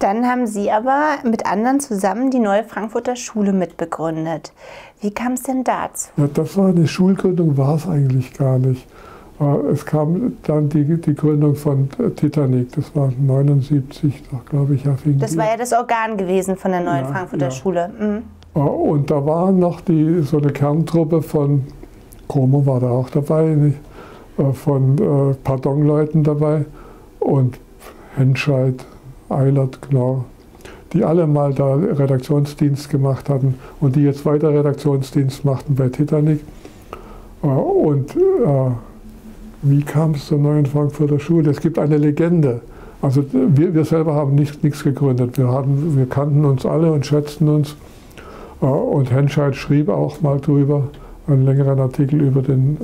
Dann haben Sie aber mit anderen zusammen die neue Frankfurter Schule mitbegründet. Wie kam es denn dazu? Ja, das war eine Schulgründung, war es eigentlich gar nicht. Es kam dann die, die Gründung von Titanic, das war 79, glaube ich. Ja, das war ja das Organ gewesen von der neuen ja, Frankfurter ja. Schule. Mhm. Und da war noch die, so eine Kerntruppe von, Kromer war da auch dabei, nicht? Äh, von äh, Pardonleuten dabei und Henscheid, Eilert, Knorr, die alle mal da Redaktionsdienst gemacht hatten und die jetzt weiter Redaktionsdienst machten bei Titanic. Äh, und äh, wie kam es zur neuen Frankfurter Schule? Es gibt eine Legende. Also wir, wir selber haben nicht, nichts gegründet. Wir, hatten, wir kannten uns alle und schätzten uns. Äh, und Henscheid schrieb auch mal drüber einen längeren Artikel über den,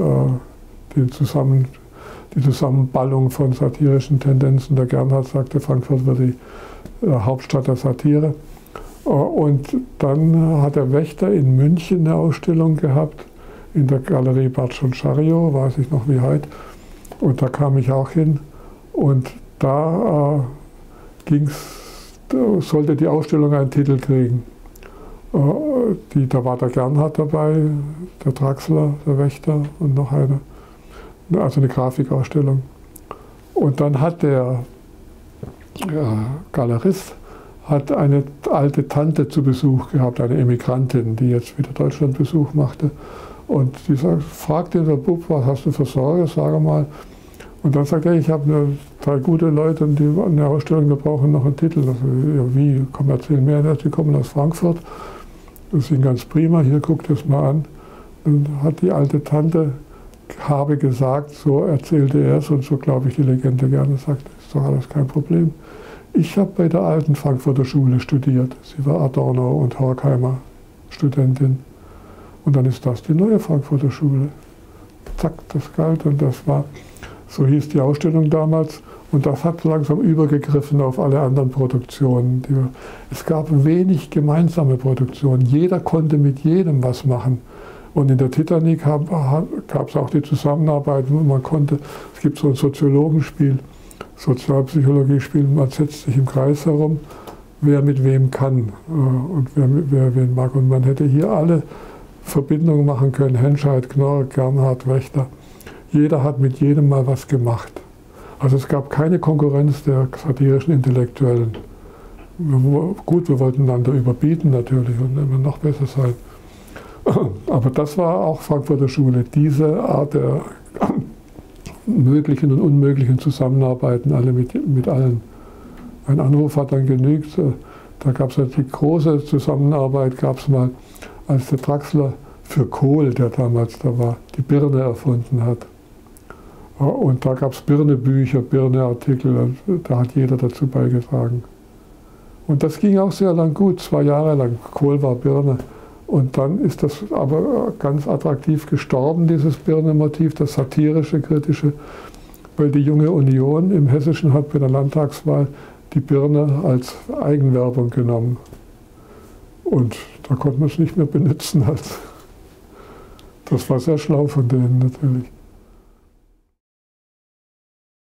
den Zusammen, die Zusammenballung von satirischen Tendenzen. Der Gernhardt sagte, Frankfurt wird die äh, Hauptstadt der Satire. Äh, und dann hat der Wächter in München eine Ausstellung gehabt, in der Galerie Bartsch Chariot, weiß ich noch wie heute. Und da kam ich auch hin. Und da äh, ging's, sollte die Ausstellung einen Titel kriegen. Äh, die, da war der Gernhardt dabei, der Draxler, der Wächter und noch einer. Also eine Grafikausstellung. Und dann hat der Galerist hat eine alte Tante zu Besuch gehabt, eine Emigrantin, die jetzt wieder Deutschlandbesuch machte. Und die sagt, fragt den der Bub, was hast du für Sorge, sage mal. Und dann sagt er, ich habe drei gute Leute, die eine Ausstellung, wir brauchen noch einen Titel. Also, ja, wie, komm, erzähl mehr. Die kommen aus Frankfurt. Das ist ganz prima, hier guckt es mal an. Dann hat die alte Tante habe gesagt, so erzählte er es und so glaube ich die Legende gerne, sagt, ist doch alles kein Problem. Ich habe bei der alten Frankfurter Schule studiert. Sie war Adorno und Horkheimer Studentin. Und dann ist das die neue Frankfurter Schule. Zack, das galt und das war, so hieß die Ausstellung damals. Und das hat langsam übergegriffen auf alle anderen Produktionen. Es gab wenig gemeinsame Produktionen. Jeder konnte mit jedem was machen. Und in der Titanic gab es auch die Zusammenarbeit. Man konnte, es gibt so ein Soziologenspiel, Sozialpsychologie spielen, man setzt sich im Kreis herum, wer mit wem kann äh, und wer, wer wen mag. Und man hätte hier alle Verbindungen machen können, Henscheid, Knorr, Gernhardt, Wächter. Jeder hat mit jedem mal was gemacht. Also es gab keine Konkurrenz der satirischen Intellektuellen. Gut, wir wollten einander überbieten natürlich und immer noch besser sein. Aber das war auch Frankfurter Schule, diese Art der möglichen und unmöglichen Zusammenarbeiten, alle mit, mit allen. Ein Anruf hat dann genügt. Da gab es die große Zusammenarbeit, gab es mal, als der Draxler für Kohl, der damals da war, die Birne erfunden hat. Und da gab es Birnebücher, Birneartikel, da hat jeder dazu beigetragen. Und das ging auch sehr lang gut, zwei Jahre lang. Kohl war Birne. Und dann ist das aber ganz attraktiv gestorben, dieses Birne-Motiv, das satirische, kritische, weil die junge Union im Hessischen hat bei der Landtagswahl die Birne als Eigenwerbung genommen. Und da konnte man es nicht mehr benutzen. Das war sehr schlau von denen natürlich.